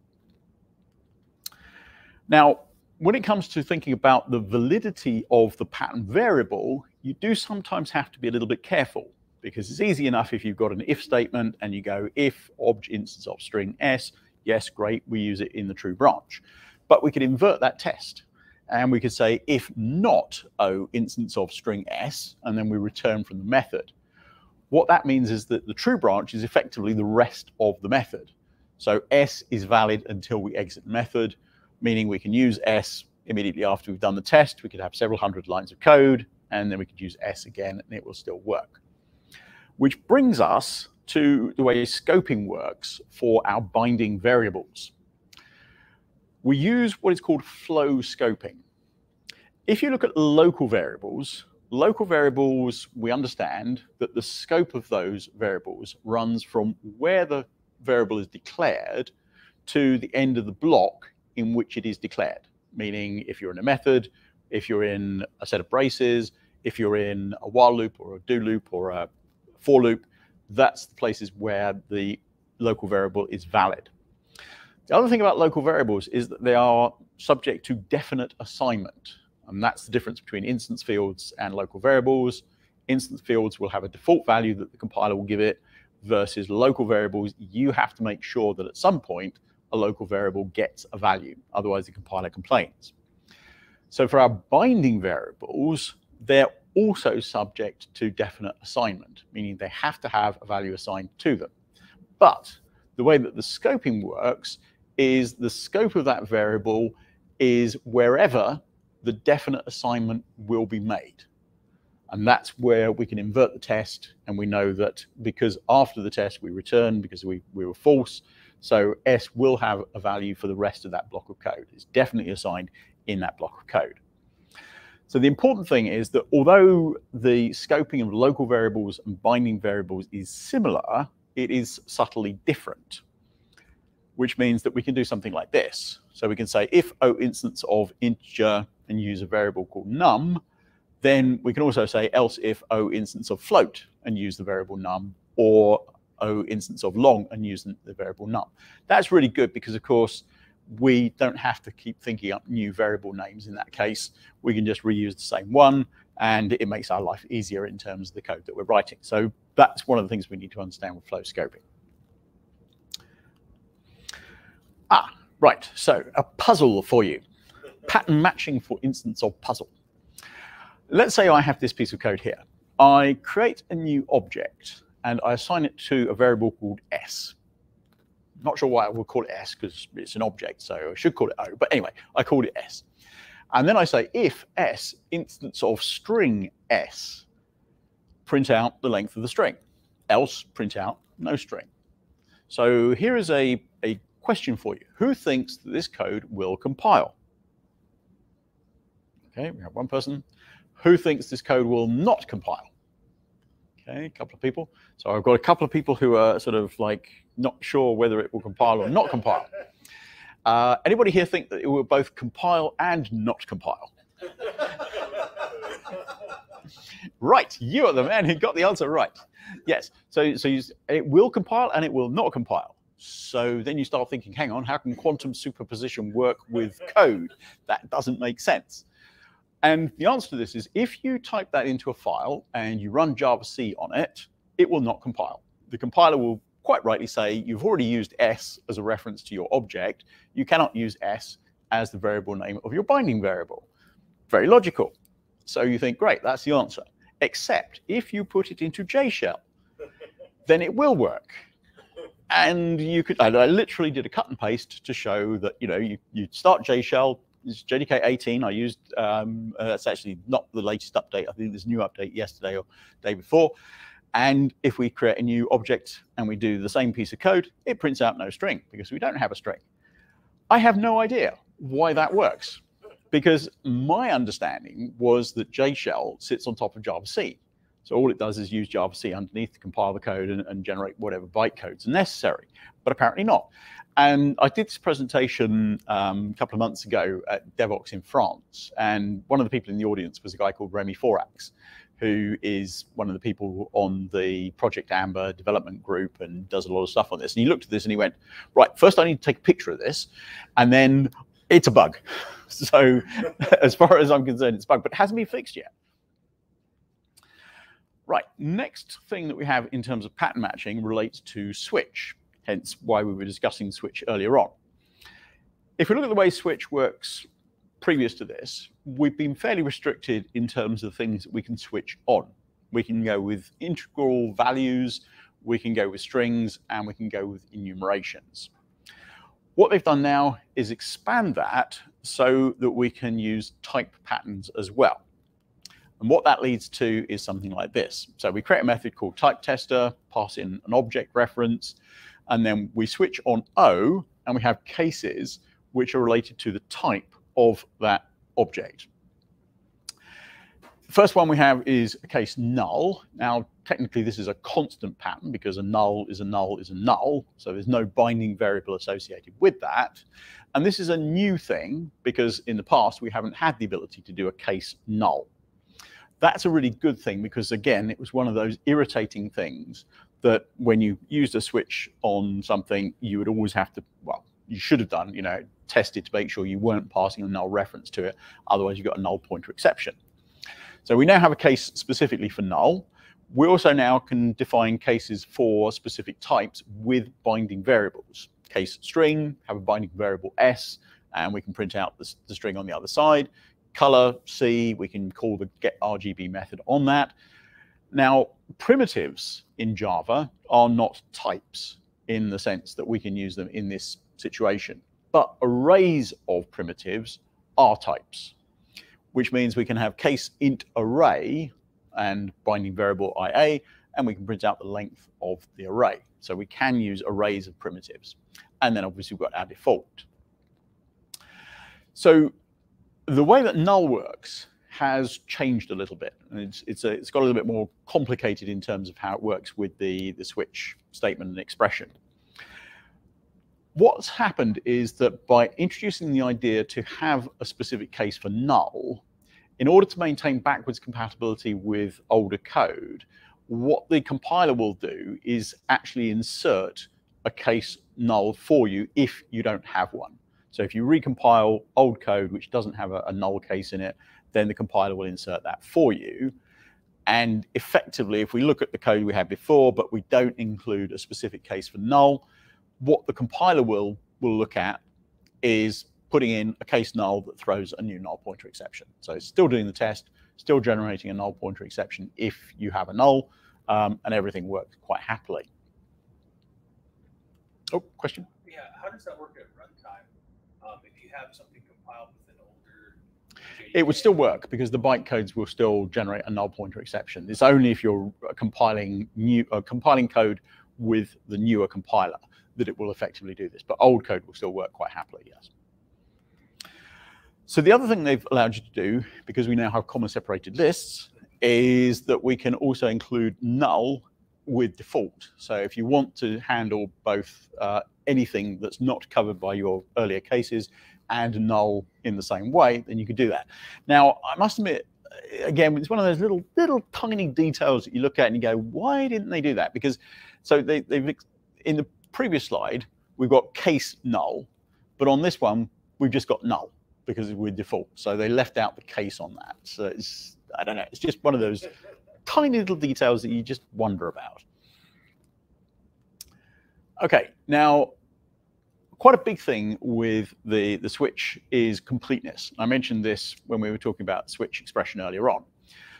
Now, when it comes to thinking about the validity of the pattern variable, you do sometimes have to be a little bit careful because it's easy enough if you've got an if statement and you go if obj instance of string s, yes, great, we use it in the true branch. But we could invert that test and we could say if not O instance of string S, and then we return from the method. What that means is that the true branch is effectively the rest of the method. So S is valid until we exit the method, meaning we can use S immediately after we've done the test. We could have several hundred lines of code, and then we could use S again, and it will still work. Which brings us to the way scoping works for our binding variables we use what is called flow scoping. If you look at local variables, local variables, we understand that the scope of those variables runs from where the variable is declared to the end of the block in which it is declared. Meaning, if you're in a method, if you're in a set of braces, if you're in a while loop or a do loop or a for loop, that's the places where the local variable is valid. The other thing about local variables is that they are subject to definite assignment. And that's the difference between instance fields and local variables. Instance fields will have a default value that the compiler will give it versus local variables. You have to make sure that at some point a local variable gets a value. Otherwise, the compiler complains. So for our binding variables, they're also subject to definite assignment, meaning they have to have a value assigned to them. But the way that the scoping works is the scope of that variable is wherever the definite assignment will be made. And that's where we can invert the test. And we know that because after the test we return because we, we were false. So S will have a value for the rest of that block of code. It's definitely assigned in that block of code. So the important thing is that although the scoping of local variables and binding variables is similar, it is subtly different, which means that we can do something like this. So we can say if O instance of integer and use a variable called num, then we can also say else if O instance of float and use the variable num, or O instance of long and use the variable num. That's really good because, of course, we don't have to keep thinking up new variable names in that case. We can just reuse the same one and it makes our life easier in terms of the code that we're writing. So that's one of the things we need to understand with flow scoping. Ah, right. So a puzzle for you. Pattern matching for instance of puzzle. Let's say I have this piece of code here. I create a new object and I assign it to a variable called s. Not sure why I would call it S because it's an object, so I should call it O. But anyway, I called it S. And then I say if S instance of string S, print out the length of the string. Else print out no string. So here is a, a question for you. Who thinks that this code will compile? Okay, we have one person. Who thinks this code will not compile? Okay, a couple of people. So I've got a couple of people who are sort of like not sure whether it will compile or not compile. Uh, anybody here think that it will both compile and not compile? right, you are the man who got the answer right. Yes, so so you, it will compile and it will not compile. So then you start thinking, hang on, how can quantum superposition work with code? That doesn't make sense. And the answer to this is if you type that into a file and you run javac on it, it will not compile. The compiler will quite rightly say you've already used s as a reference to your object. You cannot use s as the variable name of your binding variable. Very logical. So you think, great, that's the answer. Except if you put it into JShell, then it will work. And you could, I literally did a cut and paste to show that, you know, you, you start JShell, it's JDK 18. I used, um, uh, that's actually not the latest update. I think there's a new update yesterday or day before. And if we create a new object and we do the same piece of code, it prints out no string because we don't have a string. I have no idea why that works because my understanding was that JShell sits on top of javac. So all it does is use javac underneath to compile the code and, and generate whatever bytecodes are necessary, but apparently not. And I did this presentation um, a couple of months ago at Devoxx in France, and one of the people in the audience was a guy called Rémi Forax, who is one of the people on the Project Amber development group and does a lot of stuff on this. And he looked at this and he went, right, first I need to take a picture of this, and then it's a bug. So as far as I'm concerned, it's a bug, but it hasn't been fixed yet. Right, next thing that we have in terms of pattern matching relates to switch, hence why we were discussing switch earlier on. If we look at the way switch works previous to this, we've been fairly restricted in terms of things that we can switch on. We can go with integral values, we can go with strings, and we can go with enumerations. What they've done now is expand that so that we can use type patterns as well. And what that leads to is something like this. So we create a method called type tester, pass in an object reference, and then we switch on O, and we have cases which are related to the type of that object. The first one we have is a case null. Now, technically, this is a constant pattern because a null is a null is a null. So there's no binding variable associated with that. And this is a new thing because in the past, we haven't had the ability to do a case null. That's a really good thing because again, it was one of those irritating things that when you used a switch on something, you would always have to, well, you should have done, you know, tested to make sure you weren't passing a null reference to it. Otherwise, you got a null pointer exception. So we now have a case specifically for null. We also now can define cases for specific types with binding variables. Case string, have a binding variable s, and we can print out the, the string on the other side. Color, C, we can call the get RGB method on that. Now, primitives in Java are not types in the sense that we can use them in this situation, but arrays of primitives are types, which means we can have case int array and binding variable ia, and we can print out the length of the array. So we can use arrays of primitives. And then obviously we've got our default. So the way that null works has changed a little bit. It's, it's, a, it's got a little bit more complicated in terms of how it works with the, the switch statement and expression. What's happened is that by introducing the idea to have a specific case for null, in order to maintain backwards compatibility with older code, what the compiler will do is actually insert a case null for you if you don't have one. So if you recompile old code which doesn't have a, a null case in it, then the compiler will insert that for you. And effectively, if we look at the code we had before, but we don't include a specific case for null, what the compiler will, will look at is putting in a case null that throws a new null pointer exception. So it's still doing the test, still generating a null pointer exception if you have a null, um, and everything works quite happily. Oh, question? Yeah, how does that work at runtime? Um, if you have something compiled? It would still work because the bytecodes will still generate a null pointer exception. It's only if you're compiling new uh, compiling code with the newer compiler that it will effectively do this. But old code will still work quite happily, yes. So the other thing they've allowed you to do, because we now have comma separated lists, is that we can also include null with default. So if you want to handle both uh, anything that's not covered by your earlier cases and null in the same way, then you could do that. Now, I must admit, again, it's one of those little, little tiny details that you look at and you go, why didn't they do that? Because so they, they've in the previous slide, we've got case null, but on this one, we've just got null because we're default. So they left out the case on that. So it's, I don't know, it's just one of those tiny little details that you just wonder about. Okay, now quite a big thing with the, the switch is completeness. I mentioned this when we were talking about switch expression earlier on.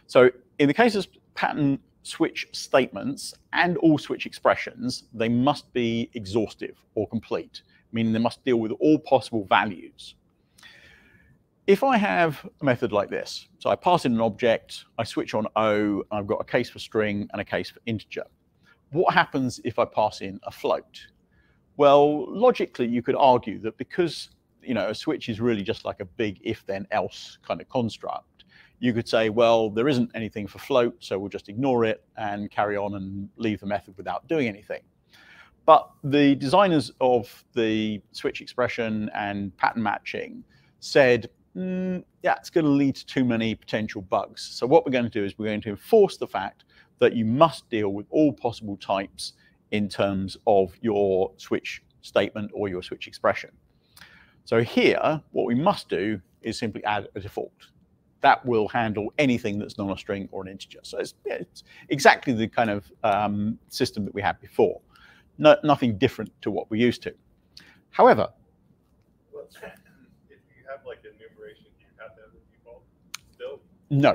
So in the case of pattern switch statements and all switch expressions, they must be exhaustive or complete, meaning they must deal with all possible values. If I have a method like this, so I pass in an object, I switch on O, I've got a case for string and a case for integer. What happens if I pass in a float? Well, logically, you could argue that because you know a switch is really just like a big if then else kind of construct, you could say, well, there isn't anything for float, so we'll just ignore it and carry on and leave the method without doing anything. But the designers of the switch expression and pattern matching said, mm, yeah, it's going to lead to too many potential bugs. So what we're going to do is we're going to enforce the fact that you must deal with all possible types in terms of your switch statement or your switch expression. So here, what we must do is simply add a default. That will handle anything that's not a string or an integer. So it's, it's exactly the kind of um, system that we had before. No, nothing different to what we're used to. However, No.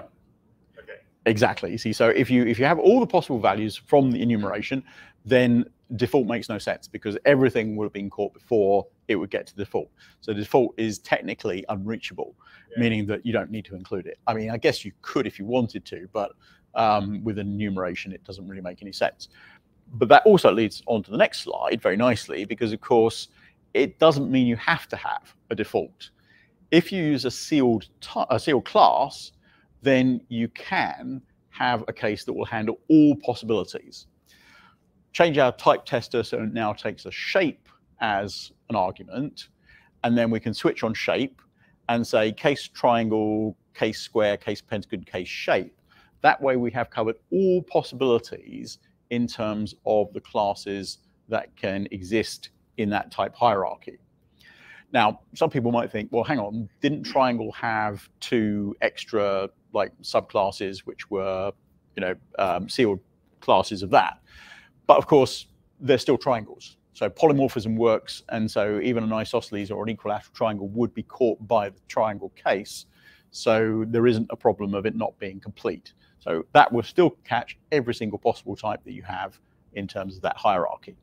Okay. Exactly. You see, so if you if you have all the possible values from the enumeration, then default makes no sense because everything would have been caught before it would get to default. So default is technically unreachable, yeah. meaning that you don't need to include it. I mean, I guess you could if you wanted to, but um, with enumeration, it doesn't really make any sense. But that also leads on to the next slide very nicely because, of course, it doesn't mean you have to have a default. If you use a sealed a sealed class, then you can have a case that will handle all possibilities. Change our type tester so it now takes a shape as an argument, and then we can switch on shape and say case triangle, case square, case pentagon, case shape. That way we have covered all possibilities in terms of the classes that can exist in that type hierarchy. Now, some people might think, well, hang on, didn't Triangle have two extra like subclasses which were, you know, um, sealed classes of that? But of course, they're still triangles. So polymorphism works, and so even an isosceles or an equilateral triangle would be caught by the triangle case. So there isn't a problem of it not being complete. So that will still catch every single possible type that you have in terms of that hierarchy.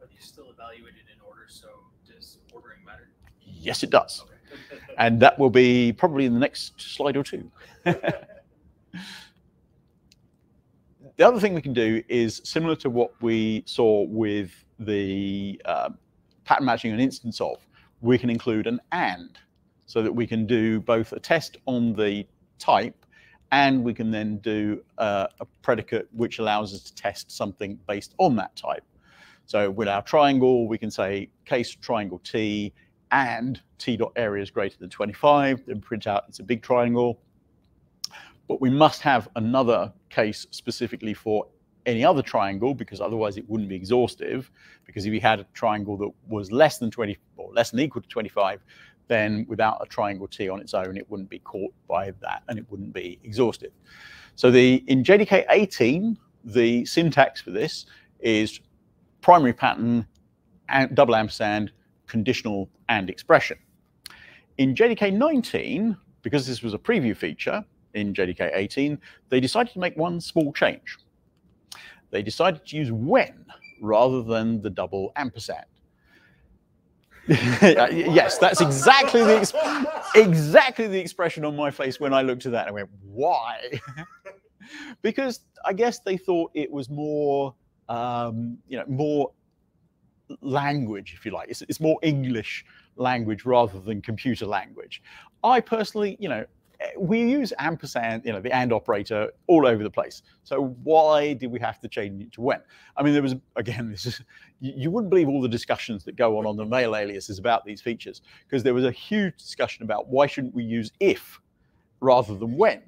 But you still evaluate it in order, so does ordering matter? Yes, it does. Okay. And that will be probably in the next slide or two. the other thing we can do is similar to what we saw with the uh, pattern matching an instance of, we can include an AND so that we can do both a test on the type and we can then do uh, a predicate which allows us to test something based on that type. So with our triangle, we can say case triangle T and T dot area is greater than 25, then print out it's a big triangle. But we must have another case specifically for any other triangle because otherwise it wouldn't be exhaustive. Because if you had a triangle that was less than 20 or less than equal to 25, then without a triangle T on its own, it wouldn't be caught by that and it wouldn't be exhaustive. So the in JDK 18, the syntax for this is primary pattern, and double ampersand, conditional and expression. In JDK 19, because this was a preview feature in JDK 18, they decided to make one small change. They decided to use when rather than the double ampersand. yes, that's exactly the exactly the expression on my face when I looked at that. I went, "Why?" because I guess they thought it was more, um, you know, more language, if you like. It's, it's more English language rather than computer language. I personally, you know, we use ampersand, you know, the and operator all over the place. So why did we have to change it to when? I mean, there was, again, this is, you wouldn't believe all the discussions that go on on the mail aliases about these features, because there was a huge discussion about why shouldn't we use if rather than when?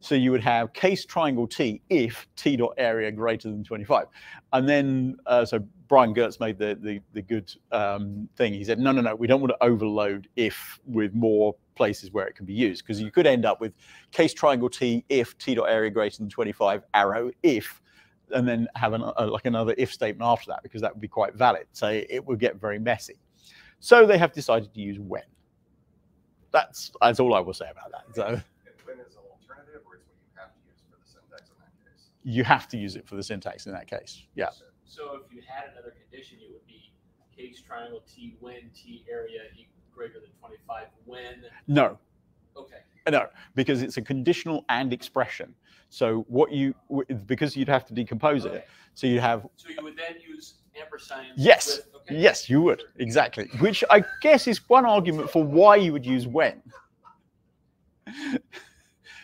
So you would have case triangle T if T dot area greater than 25. And then, uh, so Brian Goetz made the, the, the good um, thing. He said, no, no, no, we don't want to overload if with more places where it can be used because you could end up with case triangle T if T dot area greater than 25 arrow if and then have an, a, like another if statement after that because that would be quite valid. So it would get very messy. So they have decided to use when. That's that's all I will say about that. So when is an alternative or it's what you have to use for the syntax in that case? You have to use it for the syntax in that case. Yeah. So, if you had another condition, it would be case triangle T when T area greater than 25 when? No. Okay. No, because it's a conditional and expression. So what you because you'd have to decompose okay. it. So you have. So you would then use ampersand. Yes. With, okay. Yes, you would exactly. Which I guess is one argument for why you would use when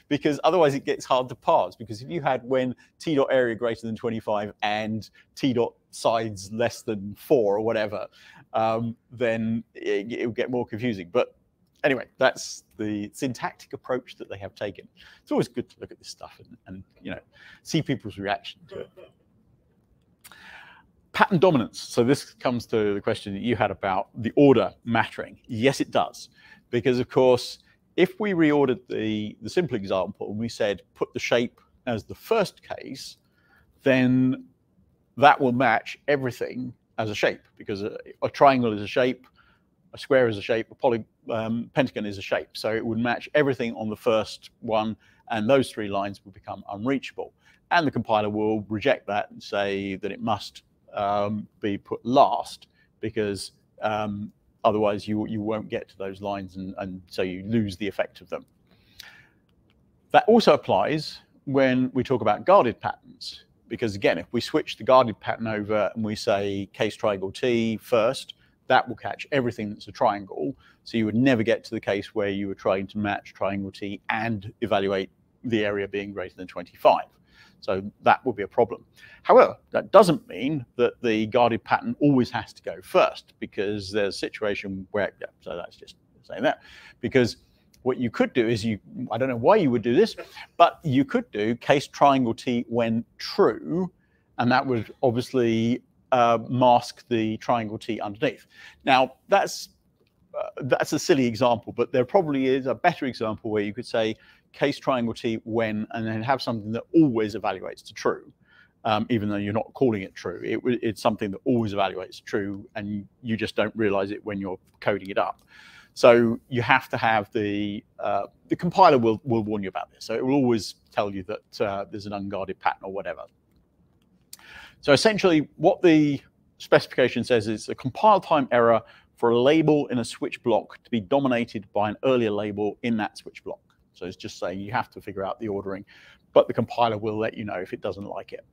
because otherwise it gets hard to parse. Because if you had when t dot area greater than 25 and t dot sides less than four or whatever, um, then it, it would get more confusing. But anyway, that's the syntactic approach that they have taken. It's always good to look at this stuff and, and you know see people's reaction to it. Pattern dominance. So this comes to the question that you had about the order mattering. Yes, it does. Because of course, if we reordered the, the simple example and we said put the shape as the first case, then that will match everything as a shape because a, a triangle is a shape, a square is a shape, a poly, um, pentagon is a shape. So it would match everything on the first one and those three lines would become unreachable. And the compiler will reject that and say that it must um, be put last because um, Otherwise, you, you won't get to those lines and, and so you lose the effect of them. That also applies when we talk about guarded patterns. Because again, if we switch the guarded pattern over and we say case triangle T first, that will catch everything that's a triangle. So you would never get to the case where you were trying to match triangle T and evaluate the area being greater than 25. So that would be a problem. However, that doesn't mean that the guarded pattern always has to go first because there's a situation where, yeah, so that's just saying that. Because what you could do is you, I don't know why you would do this, but you could do case triangle T when true, and that would obviously uh, mask the triangle T underneath. Now, that's uh, that's a silly example, but there probably is a better example where you could say case triangle T when, and then have something that always evaluates to true, um, even though you're not calling it true. It, it's something that always evaluates true, and you just don't realize it when you're coding it up. So you have to have the uh, the compiler will will warn you about this. So it will always tell you that uh, there's an unguarded pattern or whatever. So essentially, what the specification says is a compile time error for a label in a switch block to be dominated by an earlier label in that switch block. So it's just saying you have to figure out the ordering, but the compiler will let you know if it doesn't like it.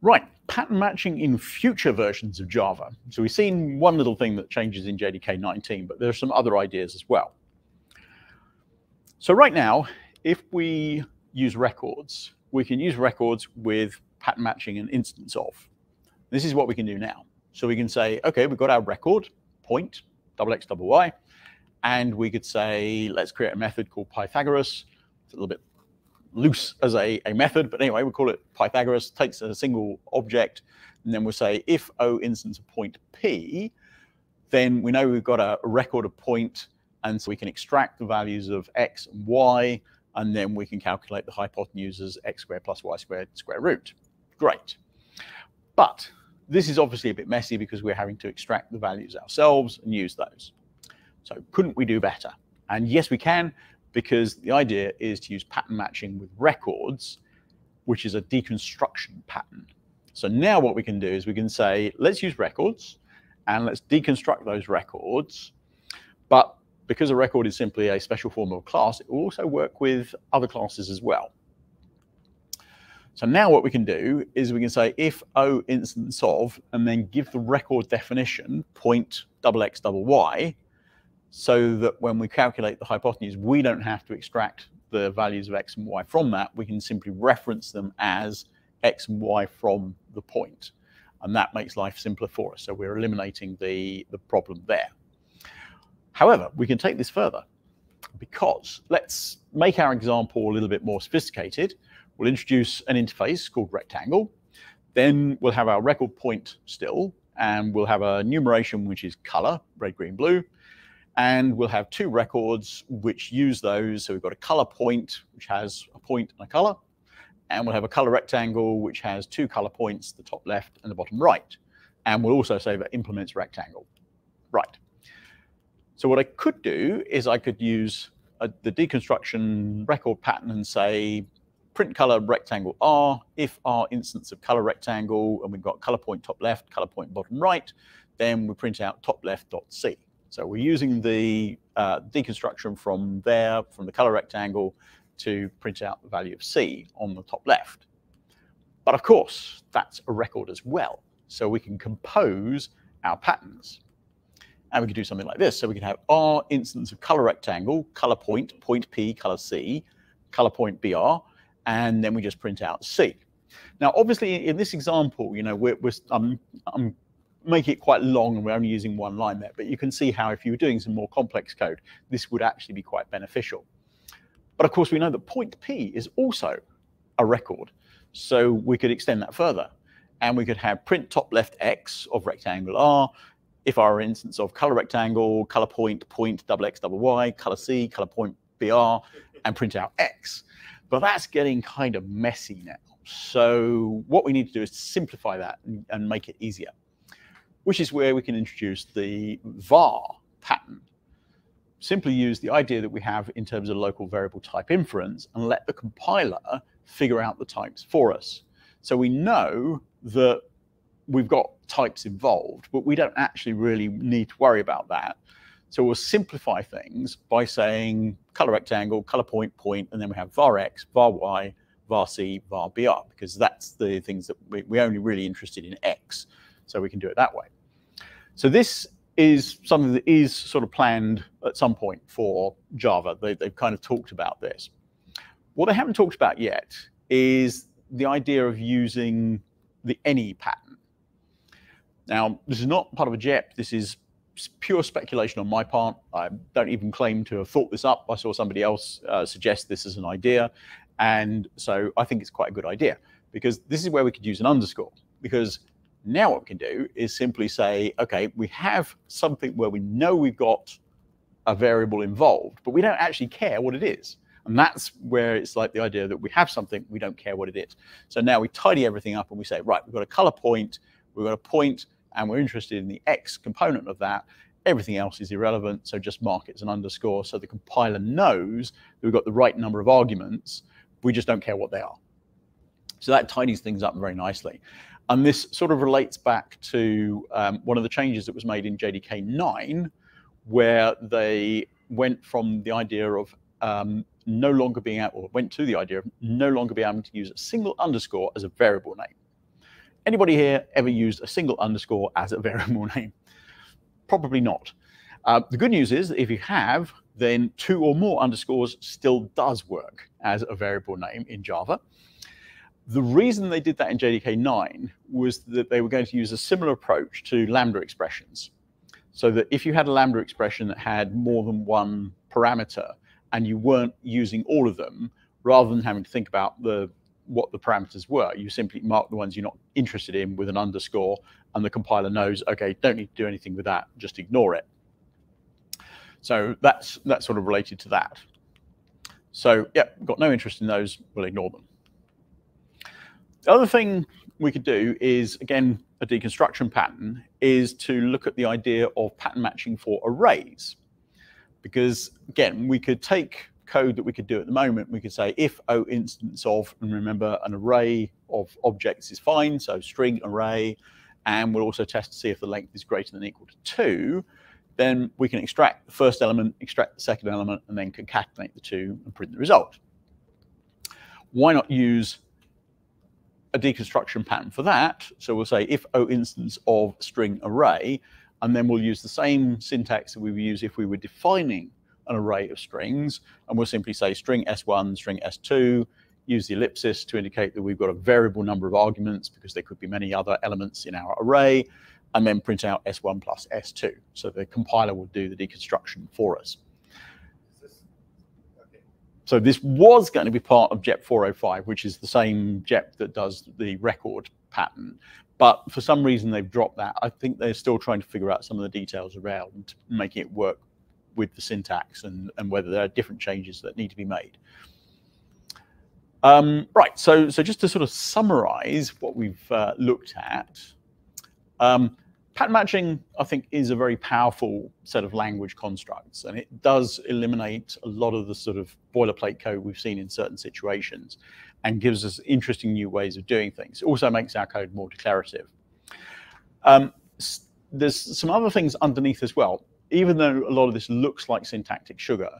Right, pattern matching in future versions of Java. So we've seen one little thing that changes in JDK 19, but there are some other ideas as well. So right now, if we use records, we can use records with pattern matching an instance of. This is what we can do now. So we can say, okay, we've got our record, point, double x, double y, and we could say, let's create a method called Pythagoras. It's a little bit loose as a, a method, but anyway, we call it Pythagoras, takes a single object, and then we'll say if O instance of point P, then we know we've got a, record of point, and so we can extract the values of x and y, and then we can calculate the hypotenuse as x squared plus y squared square root. Great. But this is obviously a bit messy because we're having to extract the values ourselves and use those. So couldn't we do better? And yes, we can, because the idea is to use pattern matching with records, which is a deconstruction pattern. So now what we can do is we can say, let's use records and let's deconstruct those records. But because a record is simply a special form of class, it will also work with other classes as well. So now what we can do is we can say if O instance of, and then give the record definition point double x double y, so that when we calculate the hypotenuse, we don't have to extract the values of x and y from that. We can simply reference them as x and y from the point. And that makes life simpler for us. So we're eliminating the, the problem there. However, we can take this further because let's make our example a little bit more sophisticated. We'll introduce an interface called rectangle. Then we'll have our record point still, and we'll have a numeration which is color, red, green, blue. And we'll have two records which use those. So we've got a color point, which has a point and a color. And we'll have a color rectangle, which has two color points, the top left and the bottom right. And we'll also say that implements rectangle. Right. So what I could do is I could use a, the deconstruction record pattern and say print color rectangle R. If R instance of color rectangle, and we've got color point top left, color point bottom right, then we print out top left dot C. So we're using the uh, deconstruction from there, from the color rectangle, to print out the value of C on the top left. But of course, that's a record as well. So we can compose our patterns. And we can do something like this. So we can have R instance of color rectangle, color point, point P, color C, color point BR, and then we just print out C. Now, obviously, in this example, you know, we're, we're I'm, I'm making it quite long and we're only using one line there, but you can see how if you were doing some more complex code, this would actually be quite beneficial. But of course, we know that point P is also a record. So we could extend that further. And we could have print top left X of rectangle R, if our instance of color rectangle, color point, point, double X, double Y, color C, color point BR, and print out X. But that's getting kind of messy now. So what we need to do is simplify that and, and make it easier, which is where we can introduce the var pattern. Simply use the idea that we have in terms of local variable type inference and let the compiler figure out the types for us. So we know that we've got types involved, but we don't actually really need to worry about that so we'll simplify things by saying color rectangle, color point, point, and then we have var x, var y, var c, var br, because that's the things that we, we're only really interested in x. So we can do it that way. So this is something that is sort of planned at some point for Java. They, they've kind of talked about this. What they haven't talked about yet is the idea of using the any pattern. Now, this is not part of a JEP. This is pure speculation on my part. I don't even claim to have thought this up. I saw somebody else uh, suggest this as an idea. And so I think it's quite a good idea because this is where we could use an underscore. Because now what we can do is simply say, okay, we have something where we know we've got a variable involved, but we don't actually care what it is. And that's where it's like the idea that we have something, we don't care what it is. So now we tidy everything up and we say, right, we've got a color point, we've got a point, and we're interested in the X component of that. Everything else is irrelevant, so just mark it as an underscore so the compiler knows that we've got the right number of arguments. We just don't care what they are. So that tidies things up very nicely. And this sort of relates back to um, one of the changes that was made in JDK 9, where they went from the idea of um, no longer being able, or went to the idea of no longer being able to use a single underscore as a variable name. Anybody here ever used a single underscore as a variable name? Probably not. Uh, the good news is that if you have, then two or more underscores still does work as a variable name in Java. The reason they did that in JDK 9 was that they were going to use a similar approach to Lambda expressions. So that if you had a Lambda expression that had more than one parameter and you weren't using all of them, rather than having to think about the what the parameters were. You simply mark the ones you're not interested in with an underscore, and the compiler knows, okay, don't need to do anything with that, just ignore it. So that's that's sort of related to that. So yeah, got no interest in those, we'll ignore them. The other thing we could do is, again, a deconstruction pattern, is to look at the idea of pattern matching for arrays. Because again, we could take code that we could do at the moment, we could say if O instance of, and remember an array of objects is fine, so string array, and we'll also test to see if the length is greater than equal to two, then we can extract the first element, extract the second element, and then concatenate the two and print the result. Why not use a deconstruction pattern for that? So we'll say if O instance of string array, and then we'll use the same syntax that we would use if we were defining an array of strings, and we'll simply say string S1, string S2, use the ellipsis to indicate that we've got a variable number of arguments because there could be many other elements in our array, and then print out S1 plus S2. So the compiler will do the deconstruction for us. So this was going to be part of JEP 405, which is the same JEP that does the record pattern. But for some reason, they've dropped that. I think they're still trying to figure out some of the details around making it work with the syntax and, and whether there are different changes that need to be made. Um, right, so, so just to sort of summarize what we've uh, looked at, um, pattern matching, I think, is a very powerful set of language constructs, and it does eliminate a lot of the sort of boilerplate code we've seen in certain situations and gives us interesting new ways of doing things. It also makes our code more declarative. Um, there's some other things underneath as well even though a lot of this looks like syntactic sugar,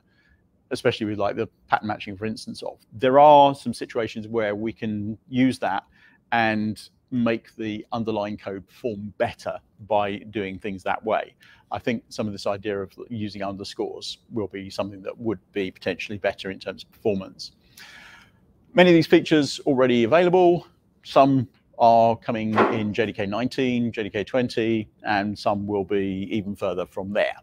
especially with like the pattern matching, for instance, of, there are some situations where we can use that and make the underlying code perform better by doing things that way. I think some of this idea of using underscores will be something that would be potentially better in terms of performance. Many of these features already available. Some are coming in JDK 19, JDK 20, and some will be even further from there.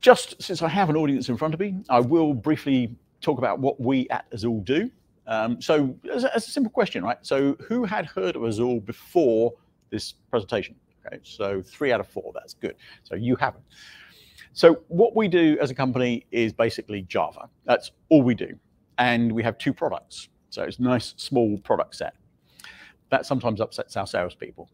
Just since I have an audience in front of me, I will briefly talk about what we at Azul do. Um, so as a, as a, simple question, right? So who had heard of Azul before this presentation? Okay, so three out of four, that's good. So you haven't. So what we do as a company is basically Java. That's all we do. And we have two products. So it's a nice small product set. That sometimes upsets our salespeople.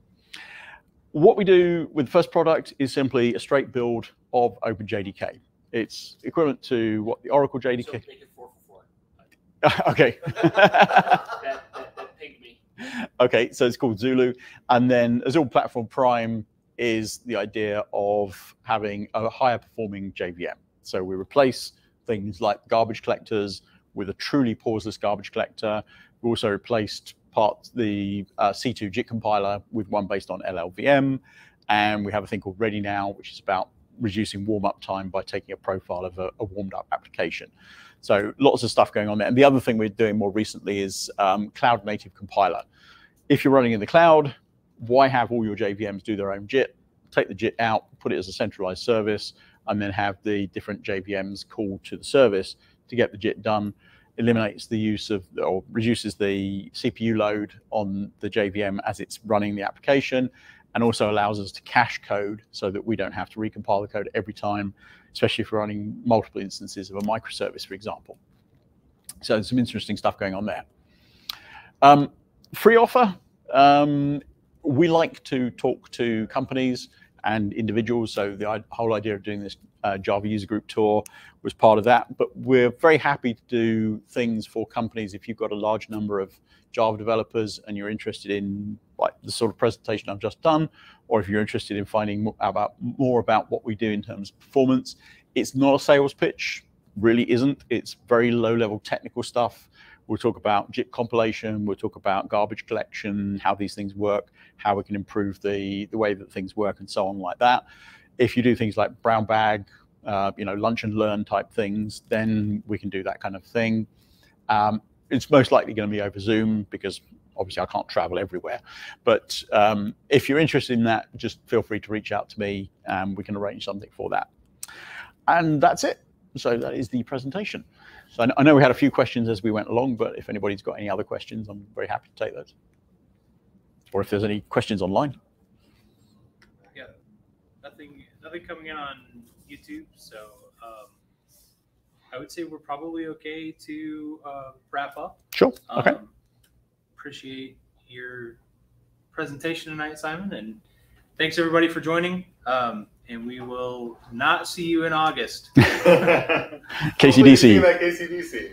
What we do with the first product is simply a straight build of OpenJDK. It's equivalent to what the Oracle JDK. So make it four for four. okay. that, that, that okay, so it's called Zulu, and then Azul Platform Prime is the idea of having a higher performing JVM. So we replace things like garbage collectors with a truly pauseless garbage collector. We also replaced part the uh, C2 JIT compiler with one based on LLVM. And we have a thing called ReadyNow, which is about reducing warm-up time by taking a profile of a, a warmed-up application. So lots of stuff going on there. And the other thing we're doing more recently is um, cloud native compiler. If you're running in the cloud, why have all your JVMs do their own JIT? take the JIT out, put it as a centralized service, and then have the different JVMs called to the service to get the JIT done. Eliminates the use of or reduces the CPU load on the JVM as it's running the application, and also allows us to cache code so that we don't have to recompile the code every time, especially if we're running multiple instances of a microservice, for example. So there's some interesting stuff going on there. Um, free offer. Um, we like to talk to companies and individuals. So the whole idea of doing this uh, Java user group tour was part of that. But we're very happy to do things for companies if you've got a large number of Java developers and you're interested in like the sort of presentation I've just done, or if you're interested in finding more about more about what we do in terms of performance. It's not a sales pitch, really isn't. It's very low level technical stuff. We'll talk about JIT compilation. We'll talk about garbage collection, how these things work, how we can improve the, the way that things work, and so on like that. If you do things like brown bag, uh, you know, lunch and learn type things, then we can do that kind of thing. Um, it's most likely going to be over Zoom because obviously I can't travel everywhere. But um, if you're interested in that, just feel free to reach out to me and we can arrange something for that. And that's it. So that is the presentation. So I know we had a few questions as we went along, but if anybody's got any other questions, I'm very happy to take those. Or if there's any questions online. Yeah, nothing, nothing coming in on YouTube. So um, I would say we're probably okay to uh, wrap up. Sure. Okay. Um, appreciate your presentation tonight, Simon, and thanks everybody for joining. Um, and we will not see you in August. KCDC. KCDC.